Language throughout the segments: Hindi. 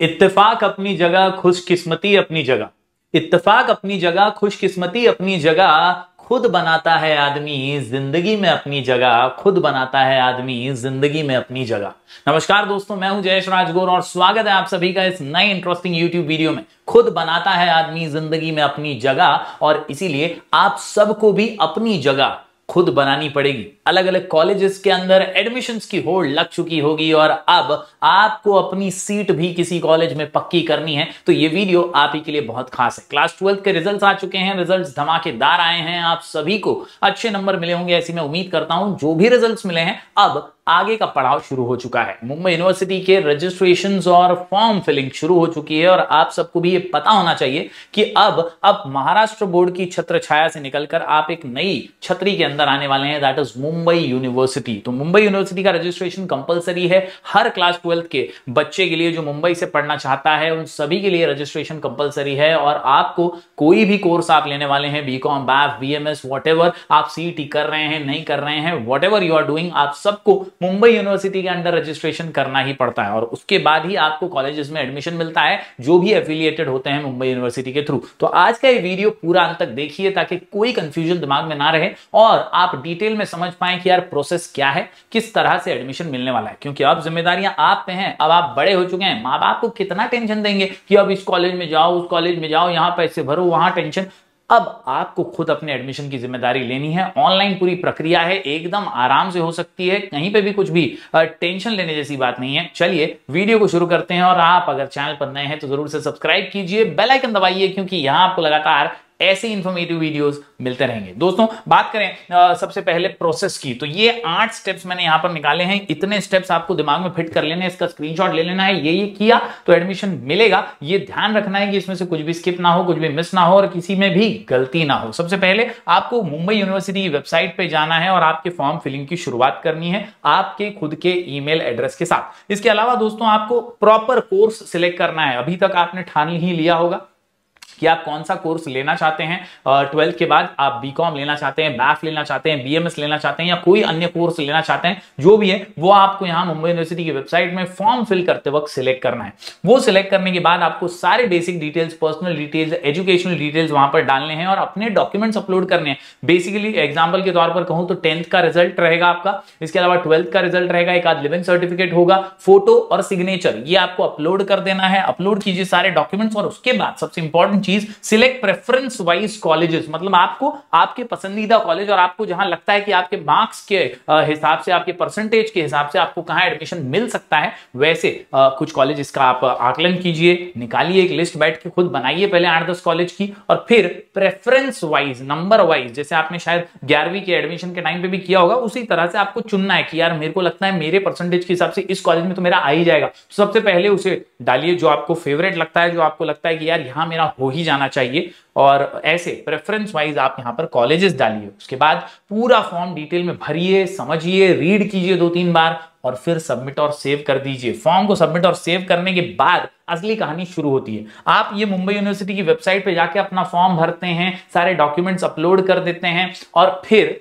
इत्तेफाक अपनी जगह, खुशकिस्मती अपनी जगह। इत्तेफाक अपनी जगह, खुशकिस्मती अपनी जगह खुद बनाता है आदमी, ज़िंदगी में अपनी जगह खुद बनाता है आदमी, ज़िंदगी में अपनी जगह। नमस्कार दोस्तों, मैं हूँ जयेश राजगोर और स्वागत है आप सभी का इस नए इंटरेस्टिंग यूट्यूब वीडियो में। खुद बनाता है आदमी, ज़िंदगी में अपनी जगह और इसीलिए आप सबको भी अपनी जगह खुद बनानी पड़ेगी। अलग अलग कॉलेजेस के अंदर एडमिशंस की होड़ लग चुकी होगी और अब आपको अपनी सीट भी किसी कॉलेज में पक्की करनी है। तो ये वीडियो आप ही के लिए बहुत खास है। क्लास ट्वेल्थ के रिजल्ट्स आ चुके हैं रिजल्ट्स धमाकेदार आए हैं। आप सभी को अच्छे नंबर मिले होंगे ऐसी मैं उम्मीद करता हूँ, जो भी रिजल्ट्स मिले हैं, अब आगे का पड़ाव शुरू हो चुका है। मुंबई यूनिवर्सिटी के रजिस्ट्रेशन और फॉर्म फिलिंग शुरू हो चुकी है और आप सबको भी ये पता होना चाहिए कि अब अब महाराष्ट्र बोर्ड की छत्र छाया से निकलकर आप एक नई छतरी के अंदर आने वाले हैं दैट इज़ मुंबई यूनिवर्सिटी तो मुंबई यूनिवर्सिटी का रजिस्ट्रेशन कंपलसरी है हर क्लास ट्वेल्थ के बच्चे के लिए जो मुंबई से पढ़ना चाहता है, उन सभी के लिए रजिस्ट्रेशन कंपलसरी है और आपको कोई भी कोर्स आप लेने वाले हैं B Com BAF B M S आप सीटी कर रहे हैं, नहीं कर रहे हैं वॉट यू आर डूइंग आप सबको मुंबई यूनिवर्सिटी के अंडर रजिस्ट्रेशन करना ही पड़ता है और उसके बाद ही आपको कॉलेजेस में एडमिशन मिलता है, जो भी एफिलिएटेड होते हैं मुंबई यूनिवर्सिटी के थ्रू तो आज का ये वीडियो पूरा अंत तक देखिए ताकि कोई कंफ्यूजन दिमाग में ना रहे और आप डिटेल में समझ पाए कि यार प्रोसेस क्या है, किस तरह से एडमिशन मिलने वाला है। क्योंकि अब जिम्मेदारियाँ आप पे हैं, अब आप बड़े हो चुके हैं माँ बाप को कितना टेंशन देंगे कि अब इस कॉलेज में जाओ, उस कॉलेज में जाओ, यहाँ पैसे भरो, वहाँ टेंशन। अब आपको खुद अपने एडमिशन की ज़िम्मेदारी लेनी है। ऑनलाइन पूरी प्रक्रिया है, एकदम आराम से हो सकती है, कहीं पे भी कुछ भी टेंशन लेने जैसी बात नहीं है। चलिए, वीडियो को शुरू करते हैं और आप अगर चैनल पर नए हैं तो ज़रूर से सब्सक्राइब कीजिए, बेल आइकन दबाइए, क्योंकि यहाँ आपको लगातार ऐसे इंफॉर्मेटिव वीडियोस मिलते रहेंगे। दोस्तों बात करें आ, सबसे पहले प्रोसेस की। तो ये आठ स्टेप्स मैंने यहाँ पर निकाले हैं। इतने स्टेप्स आपको दिमाग में फिट कर लेने इसका स्क्रीनशॉट ले लेना है ये ये किया तो एडमिशन मिलेगा। ये ध्यान रखना है कि इसमें से कुछ भी स्किप ना हो कुछ भी मिस ना हो और किसी में भी गलती ना हो। सबसे पहले आपको मुंबई यूनिवर्सिटी वेबसाइट पर जाना है और आपके फॉर्म फिलिंग की शुरुआत करनी है आपके खुद के ईमेल एड्रेस के साथ। इसके अलावा दोस्तों आपको प्रॉपर कोर्स सिलेक्ट करना है। अभी तक आपने ठान ही लिया होगा। कि आप कौन सा कोर्स लेना चाहते हैं ट्वेल्थ के बाद आप बीकॉम लेना चाहते हैं बैफ लेना चाहते हैं बीएमएस लेना चाहते हैं या कोई अन्य कोर्स लेना चाहते हैं, जो भी है, वो आपको यहाँ मुंबई यूनिवर्सिटी की वेबसाइट में फॉर्म फिल करते वक्त सिलेक्ट करना है। वो सिलेक्ट करने के बाद आपको सारे basic details personal details educational details वहाँ पर डालने हैं और अपने डॉक्यूमेंट्स अपलोड करने हैं। बेसिकली एग्ज़ाम्पल के तौर पर कहूँ तो टेंथ का रिज़ल्ट रहेगा आपका, इसके अलावा ट्वेल्थ का रिज़ल्ट रहेगा, एक आध लिविंग सर्टिफिकेट होगा फ़ोटो और सिग्नेचर ये आपको अपलोड कर देना है। अपलोड कीजिए सारे डॉक्यूमेंट्स और उसके बाद सबसे इंपॉर्टेंट चीज़ सिलेक्ट प्रेफरेंस वाइज कॉलेजेस मतलब आपको आपके पसंदीदा कॉलेज और आपको जहाँ लगता है कि आपके मार्क्स के हिसाब से आपके परसेंटेज के हिसाब से आपको कहाँ एडमिशन मिल सकता है वैसे आ, कुछ कॉलेज का आप आकलन कीजिए निकालिए एक लिस्ट बैठ के खुद बनाइए पहले आठ दस कॉलेज की और फिर प्रेफरेंस वाइज नंबर वाइज जैसे आपने शायद ग्यारहवीं के एडमिशन के टाइम पे भी किया होगा उसी तरह से आपको चुनना है कि यार मेरे को लगता है मेरे परसेंटेज के हिसाब से इस कॉलेज में तो मेरा आ ही जाएगा। सबसे पहले उसे डालिए जो आपको फेवरेट लगता है जो आपको लगता है कि यार यहाँ मेरा हो ही जाना चाहिए। चाहिए और ऐसे प्रेफरेंस वाइज आप यहाँ पर कॉलेजेस डालिए। उसके बाद पूरा फॉर्म डिटेल में भरिए, समझिए रीड कीजिए दो तीन बार और फिर सबमिट और सेव कर दीजिए। फॉर्म को सबमिट और सेव करने के बाद असली कहानी शुरू होती है। आप ये मुंबई यूनिवर्सिटी की वेबसाइट पे जाके अपना फॉर्म भरते हैं, सारे डॉक्यूमेंट्स अपलोड कर देते हैं और फिर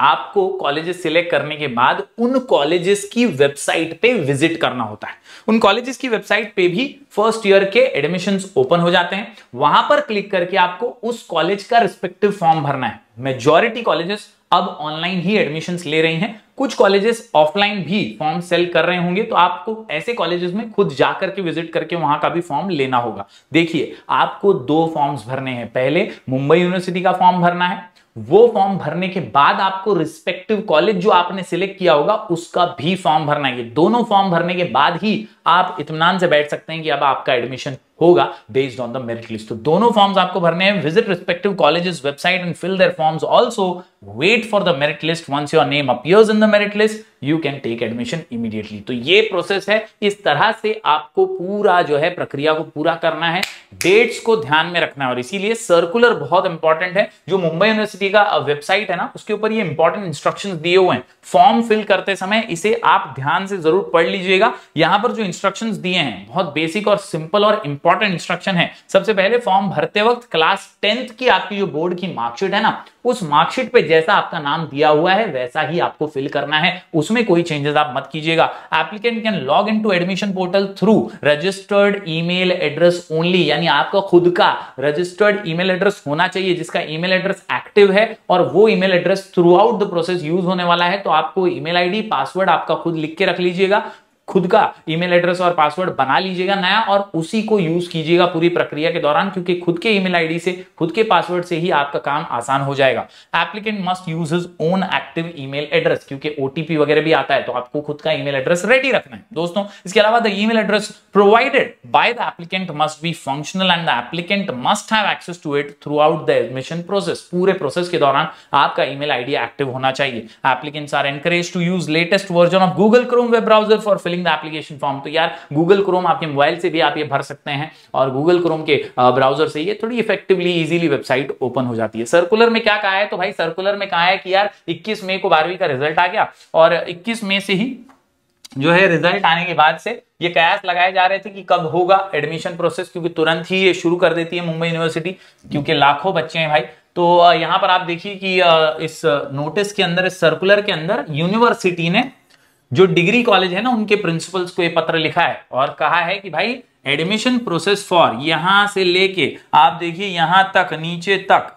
आपको कॉलेजेस सिलेक्ट करने के बाद उन कॉलेजेस की वेबसाइट पे विज़िट करना होता है। उन कॉलेजेस की वेबसाइट पे भी फ़र्स्ट ईयर के एडमिशंस ओपन हो जाते हैं। वहाँ पर क्लिक करके आपको उस कॉलेज का रिस्पेक्टिव फॉर्म भरना है। मेजॉरिटी कॉलेजेस अब ऑनलाइन ही एडमिशंस ले रही हैं। कुछ कॉलेजेस ऑफलाइन भी फॉर्म सेल कर रहे होंगे तो आपको ऐसे कॉलेजेस में खुद जाकर के विज़िट करके वहाँ का भी फॉर्म लेना होगा। देखिए, आपको दो फॉर्म्स भरने हैं। पहले मुंबई यूनिवर्सिटी का फॉर्म भरना है वो फॉर्म भरने के बाद आपको रिस्पेक्टिव कॉलेज जो आपने सिलेक्ट किया होगा, उसका भी फॉर्म भरना है। दोनों फॉर्म भरने के बाद ही आप इतमान से बैठ सकते हैं कि अब आपका एडमिशन होगा based on the merit list तो दोनों फॉर्म्स आपको भरने हैं. Visit respective colleges website and fill their forms also wait for the merit list once your name appears in the merit list you can take admission immediately तो ये प्रोसेस है. इस तरह से आपको पूरा जो है प्रक्रिया को पूरा करना है. डेट्स को ध्यान में रखना है और इसीलिए सर्कुलर बहुत इंपॉर्टेंट है. जो मुंबई यूनिवर्सिटी का वेबसाइट है ना, उसके ऊपर ये इंपॉर्टेंट इंस्ट्रक्शंस दिए हुए हैं. फॉर्म फिल करते समय इसे आप ध्यान से ज़रूर पढ़ लीजिएगा. यहाँ पर जो इंस्ट्रक्शंस दिए हैं, बहुत बेसिक और सिंपल और इंपॉर्टेंट इंपॉर्टेंट इंस्ट्रक्शन है। सबसे पहले फॉर्म भरते वक्त क्लास टेंथ की आपकी जो बोर्ड की मार्कशीट है ना, उस मार्कशीट पे जैसा आपका नाम दिया हुआ है, वैसा ही आपको फिल करना है। उसमें कोई चेंजेस आप मत कीजिएगा। Applicant can log in to admission portal through registered email address only यानी आपका खुद का रजिस्टर्ड ईमेल एड्रेस होना चाहिए, जिसका ईमेल एड्रेस एक्टिव है, और वो email address throughout the process use होने वाला है। तो आपको ईमेल आईडी पासवर्ड आपका खुद लिख के रख लीजिएगा। खुद का ईमेल एड्रेस और पासवर्ड बना लीजिएगा नया और उसी को यूज़ कीजिएगा पूरी प्रक्रिया के दौरान, क्योंकि खुद के ईमेल आईडी से, खुद के पासवर्ड से ही आपका काम आसान हो जाएगा। Applicant must use his own active email address क्योंकि ओटीपी वगैरह भी आता है तो आपको खुद का ईमेल एड्रेस रेडी रखना है। दोस्तों, इसके अलावा the email address provided by the applicant must be functional and the applicant must have access to it throughout the admission process पूरे प्रोसेस के दौरान आपका ईमेल आईडी एक्टिव होना चाहिए। Applicants are encourage to use latest version of Google Chrome web browser for filling the application form. तो यार गूगल क्रोम आपके मोबाइल से भी आप ये भर सकते हैं और गूगल क्रोम के ब्राउज़र से ये थोड़ी इफेक्टिवली इजीली वेबसाइट ओपन हो जाती है। सर्कुलर में क्या कहा है? तो भाई सर्कुलर में कहा है कि यार 21 मई को बारहवीं का रिज़ल्ट आ गया और 21 मई से ही जो है रिज़ल्ट आने के बाद से ये कयास लगाए जा रहे थे कि कब होगा एडमिशन प्रोसेस क्योंकि तुरंत ही ये शुरू कर देती है मुंबई यूनिवर्सिटी क्योंकि लाखों बच्चे हैं भाई। तो यहाँ पर आप देखिए कि इस नोटिस के अंदर, इस सर्कुलर के अंदर यूनिवर्सिटी ने जो डिग्री कॉलेज है ना, उनके प्रिंसिपल्स को ये पत्र लिखा है और कहा है कि भाई, एडमिशन प्रोसेस फॉर यहाँ से लेके, आप देखिए यहाँ तक, नीचे तक,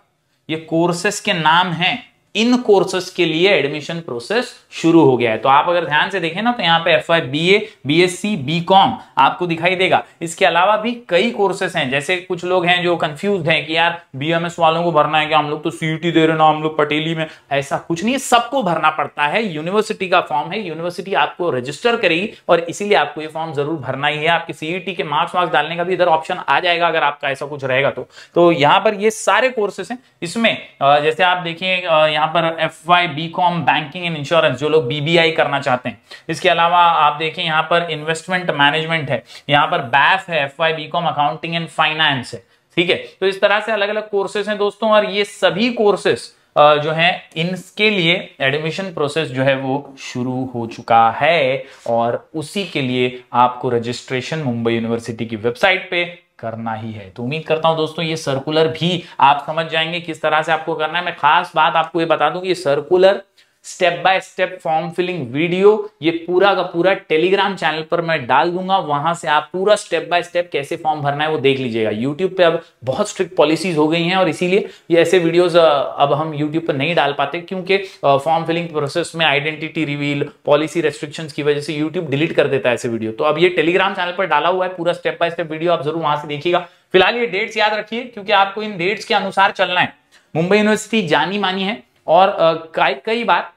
ये कोर्सेस के नाम हैं। इन कोर्सेस के लिए एडमिशन प्रोसेस शुरू हो गया है। तो आप अगर ध्यान से देखें ना तो यहाँ पे F I B A B S C B com आपको दिखाई देगा। इसके अलावा भी कई कोर्सेस हैं। जैसे कुछ लोग हैं जो कंफ्यूज हैं कि यार बीएमएस वालों को भरना है कि हम लोग तो सीईटी दे रहे ना, हम लोग पटेली में। ऐसा कुछ नहीं है। सबको भरना पड़ता है। यूनिवर्सिटी का फॉर्म है। यूनिवर्सिटी आपको रजिस्टर करेगी और इसीलिए आपको ये फॉर्म ज़रूर भरना ही है। आपके सीईटी के मार्क्स वार्क्स डालने का भी इधर ऑप्शन आ जाएगा अगर आपका ऐसा कुछ रहेगा तो। तो यहाँ पर ये सारे कोर्सेस हैं। इसमें जैसे आप देखिए यहाँ पर F Y B com banking and insurance जो लोग बीबीआई करना चाहते हैं। इसके अलावा आप देखें, यहाँ पर इन्वेस्टमेंट मैनेजमेंट है, यहाँ पर बैफ है F Y accounting and finance है, ठीक है? तो इस तरह से अलग अलग कोर्सेस हैं दोस्तों, और ये सभी कोर्सेस जो है, इनके लिए एडमिशन प्रोसेस जो है वो शुरू हो चुका है, और उसी के लिए आपको रजिस्ट्रेशन मुंबई यूनिवर्सिटी की वेबसाइट पे करना ही है। तो उम्मीद करता हूँ दोस्तों, ये सर्कुलर भी आप समझ जाएँगे किस तरह से आपको करना है। मैं खास बात आपको ये बता दूँ कि ये circular step by step form filling video ये पूरा का पूरा टेलीग्राम चैनल पर मैं डाल दूँगा। वहाँ से आप पूरा स्टेप बाय स्टेप कैसे फॉर्म भरना है वो देख लीजिएगा। यूट्यूब पे अब बहुत स्ट्रिक्ट पॉलिसीज़ हो गई हैं और इसीलिए ये ऐसे वीडियोस अब हम यूट्यूब पर नहीं डाल पाते क्योंकि फॉर्म फिलिंग प्रोसेस में आइडेंटिटी रिवील पॉलिसी रेस्ट्रिक्शन की वजह से यूट्यूब डिलीट कर देता है ऐसे वीडियो तो अब ये टेलीग्राम चैनल पर डाला हुआ है पूरा स्टेप बाय स्टेप वीडियो आप ज़रूर वहाँ से देखिएगा। फ़िलहाल ये डेट्स याद रखिए क्योंकि आपको इन डेट्स के अनुसार चलना है। मुंबई यूनिवर्सिटी जानी मानी है और कई बार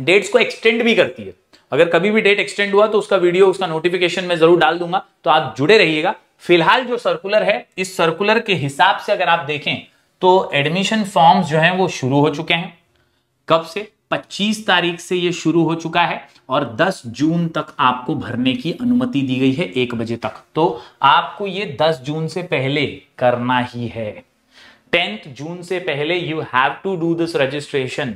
डेट्स को एक्सटेंड भी करती है। अगर कभी भी डेट एक्सटेंड हुआ तो उसका वीडियो, उसका नोटिफिकेशन में ज़रूर डाल दूँगा। तो आप जुड़े रहिएगा। फ़िलहाल जो सर्कुलर है, इस सर्कुलर के हिसाब से अगर आप देखें तो एडमिशन फॉर्म्स जो हैं वो शुरू हो चुके हैं। कब से? 25 तारीख से ये शुरू हो चुका है और 10 जून तक आपको भरने की अनुमति दी गई है एक बजे तक। तो आपको ये 10 जून से पहले करना ही है। टेंथ जून से पहले you have to do this registration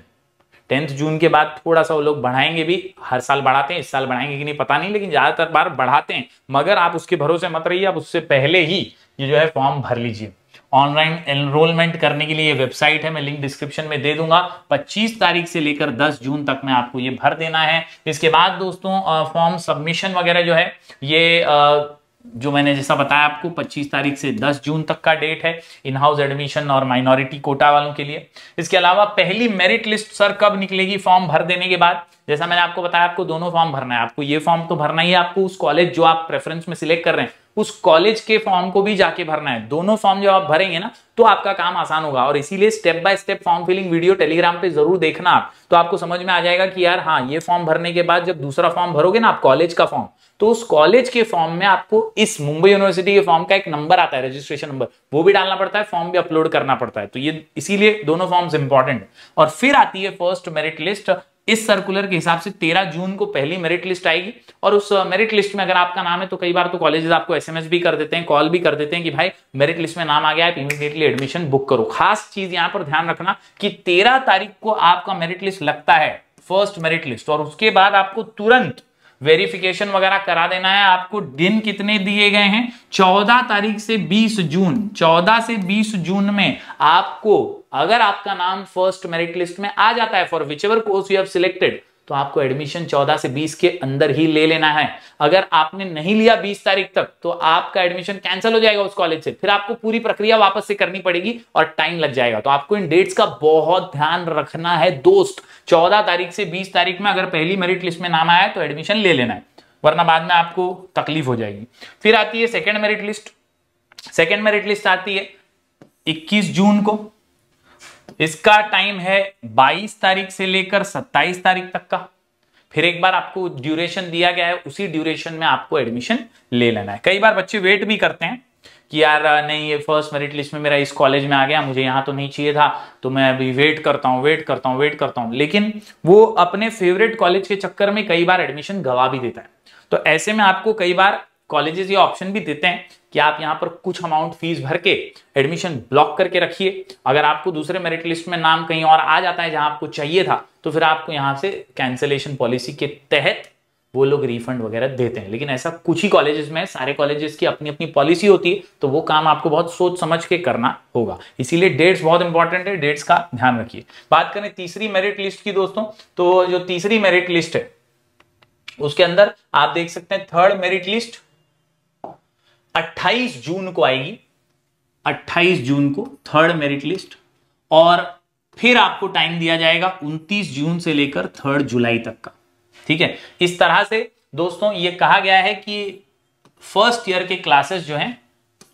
tenth June के बाद थोड़ा सा वो लोग बढ़ाएँगे भी, हर साल बढ़ाते हैं, इस साल बढ़ाएँगे कि नहीं पता नहीं, लेकिन ज़्यादातर बार बढ़ाते हैं। मगर आप उसके भरोसे मत रहिए, आप उससे पहले ही ये जो है फॉर्म भर लीजिए। ऑनलाइन एनरोलमेंट करने के लिए वेबसाइट है, मैं लिंक डिस्क्रिप्शन में दे दूँगा। 25 तारीख से लेकर 10 जून तक में आपको ये भर देना है। इसके बाद दोस्तों फॉर्म सबमिशन वगैरह जो है, ये जो मैंने जैसा बताया आपको 25 तारीख से 10 जून तक का डेट है इन हाउस एडमिशन और माइनॉरिटी कोटा वालों के लिए। इसके अलावा पहली मेरिट लिस्ट सर कब निकलेगी फॉर्म भर देने के बाद, जैसा मैंने आपको बताया, आपको दोनों फॉर्म भरना है। आपको ये फॉर्म तो भरना ही है, आपको उस कॉलेज जो आप प्रेफरेंस में सिलेक्ट कर रहे हैं, उस कॉलेज के फॉर्म को भी जाके भरना है। दोनों फॉर्म जब आप भरेंगे ना तो आपका काम आसान होगा। और इसीलिए step by step form filling video Telegram पे ज़रूर देखना आप। तो आपको समझ में आ जाएगा कि यार हाँ ये फॉर्म भरने के बाद जब दूसरा फॉर्म भरोगे ना आप कॉलेज का फॉर्म तो उस कॉलेज के फॉर्म में आपको इस मुंबई यूनिवर्सिटी के फॉर्म का एक नंबर आता है रजिस्ट्रेशन नंबर वो भी डालना पड़ता है फॉर्म भी अपलोड करना पड़ता है। तो ये इसीलिए दोनों फॉर्म्स इंपॉर्टेंट और फिर आती है फ़र्स्ट मेरिट लिस्ट इस सर्कुलर के हिसाब से 13 जून को पहली मेरिट लिस्ट आएगी। और उस मेरिट लिस्ट में अगर आपका नाम है तो कई बार तो कॉलेजेस आपको एसएमएस भी कर देते हैं कॉल भी कर देते हैं कि भाई मेरिट लिस्ट में नाम आ गया है इमीडिएटली एडमिशन बुक करो। खास चीज़ यहाँ पर ध्यान रखना कि तेरह तारीख को आपका मेरिट लिस्ट लगता है फ़र्स्ट मेरिट लिस्ट और उसके बाद आपको तुरंत वेरिफिकेशन वगैरह करा देना है। आपको दिन कितने दिए गए हैं? चौदह तारीख से बीस जून। चौदह से बीस जून में आपको, अगर आपका नाम फ़र्स्ट मेरिट लिस्ट में आ जाता है for whichever course you have selected तो आपको एडमिशन 14 से 20 के अंदर ही ले लेना है। अगर आपने नहीं लिया 20 तारीख तक तो आपका एडमिशन कैंसिल हो जाएगा उस कॉलेज से। फिर आपको पूरी प्रक्रिया वापस से करनी पड़ेगी और टाइम लग जाएगा। तो आपको इन डेट्स का बहुत ध्यान रखना है दोस्त। 14 तारीख से 20 तारीख में अगर पहली मेरिट लिस्ट में नाम आया तो एडमिशन ले लेना है। वरना बाद में आपको तकलीफ़ हो जाएगी। फिर आती है second merit list second merit list आती है इक्कीस जून को। इसका टाइम है 22 तारीख से लेकर 27 तारीख तक का। फिर एक बार आपको ड्यूरेशन दिया गया है, उसी ड्यूरेशन में आपको एडमिशन ले लेना है। कई बार बच्चे वेट भी करते हैं कि यार, नहीं, ये फ़र्स्ट मेरिट लिस्ट में मेरा इस कॉलेज में आ गया, मुझे यहाँ तो नहीं चाहिए था तो मैं अभी वेट करता हूँ वेट करता हूँ वेट करता हूँ। लेकिन वो अपने फेवरेट कॉलेज के चक्कर में कई बार एडमिशन गवा भी देता है। तो ऐसे में आपको कई बार कॉलेजेस ये ऑप्शन भी देते हैं कि आप यहाँ पर कुछ अमाउंट फ़ीस भर के एडमिशन ब्लॉक करके रखिए। अगर आपको दूसरे मेरिट लिस्ट में नाम कहीं और आ जाता है जहाँ आपको चाहिए था तो फिर आपको यहाँ से कैंसिलेशन पॉलिसी के तहत वो लोग रिफंड वगैरह देते हैं। लेकिन ऐसा कुछ ही कॉलेजेस में, सारे कॉलेजेस की अपनी अपनी पॉलिसी होती है तो वो काम आपको बहुत सोच समझ के करना होगा। इसीलिए डेट्स बहुत इंपॉर्टेंट है डेट्स का ध्यान रखिए। बात करें तीसरी मेरिट लिस्ट की दोस्तों तो जो तीसरी मेरिट लिस्ट है, उसके अंदर आप देख सकते हैं थर्ड मेरिट लिस्ट 28 जून को आएगी। 28 जून को थर्ड मेरिट लिस्ट और फिर आपको टाइम दिया जाएगा 29 जून से लेकर थर्ड जुलाई तक का। ठीक है? इस तरह से दोस्तों, ये कहा गया है कि फ़र्स्ट ईयर के क्लासेस जो हैं,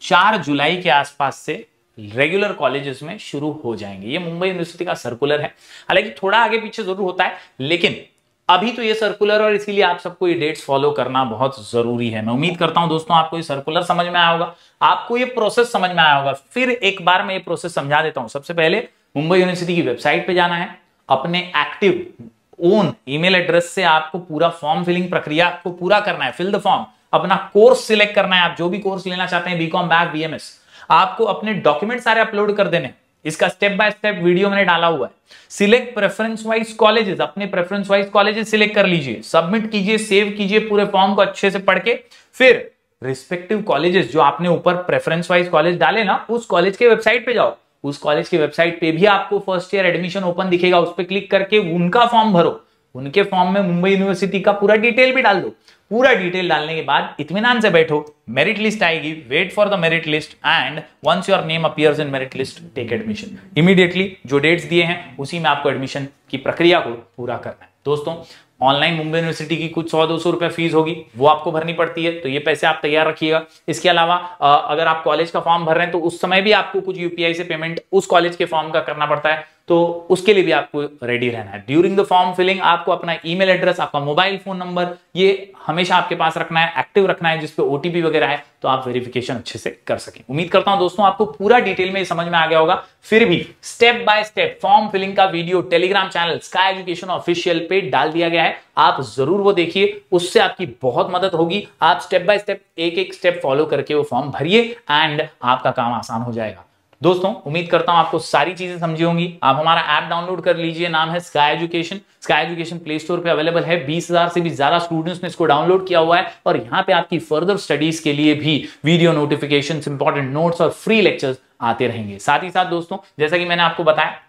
चार जुलाई के आसपास से रेगुलर कॉलेजेस में शुरू हो जाएँगे। ये मुंबई यूनिवर्सिटी का सर्कुलर है। हालाँकि थोड़ा आगे पीछे ज़रूर होता है, लेकिन अभी तो ये सर्कुलर और इसीलिए आप सबको ये डेट्स फॉलो करना बहुत ज़रूरी है। मैं उम्मीद करता हूँ दोस्तों आपको ये सर्कुलर समझ में आया होगा। आपको ये प्रोसेस समझ में आया होगा। फिर एक बार मैं ये प्रोसेस समझा देता हूँ। सबसे पहले मुंबई यूनिवर्सिटी की वेबसाइट पे जाना है। अपने एक्टिव ओन ईमेल एड्रेस से आपको पूरा फॉर्म फिलिंग प्रक्रिया को पूरा करना है। फिल द फॉर्म अपना कोर्स सिलेक्ट करना है। आप जो भी कोर्स लेना चाहते हैं बीकॉम बैक बीएमएस आपको अपने डॉक्यूमेंट सारे अपलोड कर देने। इसका स्टेप बाय स्टेप वीडियो मैंने डाला हुआ है। सिलेक्ट प्रेफरेंस वाइज कॉलेजेस अपने प्रेफरेंस वाइज कॉलेजेस सिलेक्ट कर लीजिए। सबमिट कीजिए सेव कीजिए पूरे फॉर्म को अच्छे से पढ़ के। फिर रिस्पेक्टिव कॉलेजेस जो आपने ऊपर प्रेफरेंस वाइज कॉलेज डाले ना, उस कॉलेज के वेबसाइट पे जाओ। उस कॉलेज की वेबसाइट पे भी आपको फ़र्स्ट ईयर एडमिशन ओपन दिखेगा, उस पर क्लिक करके उनका फॉर्म भरो। उनके फॉर्म में मुंबई यूनिवर्सिटी का पूरा डिटेल भी डाल दो। पूरा डिटेल डालने के बाद इतमान से बैठो मेरिट लिस्ट आएगी wait for the merit list and once your name appears in merit list take admission immediately जो डेट्स दिए हैं, उसी में आपको एडमिशन की प्रक्रिया को पूरा करना है। दोस्तों ऑनलाइन मुंबई यूनिवर्सिटी की कुछ सौ दो सौ रुपए फ़ीस होगी, वो आपको भरनी पड़ती है तो ये पैसे आप तैयार रखिएगा। इसके अलावा अगर आप कॉलेज का फॉर्म भर रहे हैं तो उस समय भी आपको कुछ यूपीआई से पेमेंट उस कॉलेज के फॉर्म का करना पड़ता है। तो उसके लिए भी आपको रेडी रहना है। ड्यूरिंग द फॉर्म फिलिंग आपको अपना ईमेल एड्रेस आपका मोबाइल फ़ोन नंबर ये हमेशा आपके पास रखना है एक्टिव रखना है जिसपे ओटीपी वगैरह है तो आप वेरिफिकेशन अच्छे से कर सकें। उम्मीद करता हूँ दोस्तों, आपको पूरा डिटेल में समझ में आ गया होगा। फिर भी step by step form filling का video Telegram channel Sky education official पे डाल दिया गया है। आप ज़रूर वो देखिए, उससे आपकी बहुत मदद होगी। आप स्टेप बाय स्टेप एक एक स्टेप फॉलो करके वो फॉर्म भरिए एंड आपका काम आसान हो जाएगा। दोस्तों, उम्मीद करता हूँ आपको सारी चीज़ें समझी होंगी। आप हमारा ऐप डाउनलोड कर लीजिए, नाम है Sky education Sky education Play Store पे अवेलेबल है। बीस हज़ार से भी ज़्यादा स्टूडेंट्स ने इसको डाउनलोड किया हुआ है और यहाँ पे आपकी फर्दर स्टडीज़ के लिए भी वीडियो नोटिफिकेशन इंपॉर्टेंट नोट्स और फ्री लेक्चर्स आते रहेंगे। साथ ही साथ दोस्तों, जैसा कि मैंने आपको बताया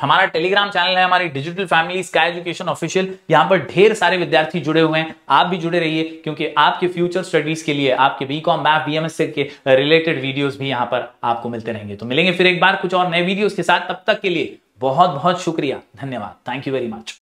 हमारा टेलीग्राम चैनल है, हमारी digital family, Sky education official, यहाँ पर ढेर सारे विद्यार्थी जुड़े हुए हैं। आप भी जुड़े रहिए, क्योंकि आपके फ्यूचर स्टडीज़ के लिए, आपके बी कॉम मैथ बी के रिलेटेड वीडियोज़ भी यहाँ पर आपको मिलते रहेंगे। तो मिलेंगे फिर एक बार कुछ और नए वीडियोज़ के साथ। तब तक के लिए बहुत बहुत शुक्रिया। धन्यवाद। Thank you very much